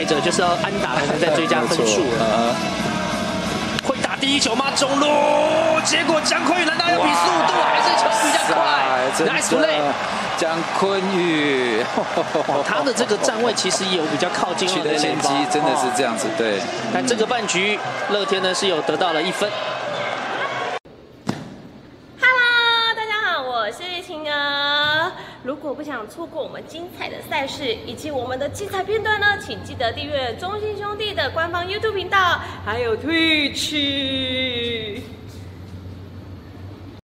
带着就是要安打才能再追加分数 了。会打第一球吗？中路，结果姜昆宇难道要比速度还是球比较快？Nice play，姜昆宇，他的这个站位其实有比较靠近取得先机，真的是这样子对。但这个半局，乐天呢是有得到了一分。如果不想错过我们精彩的赛事以及我们的精彩片段呢，请记得订阅中信兄弟的官方 YouTube 频道，还有退出。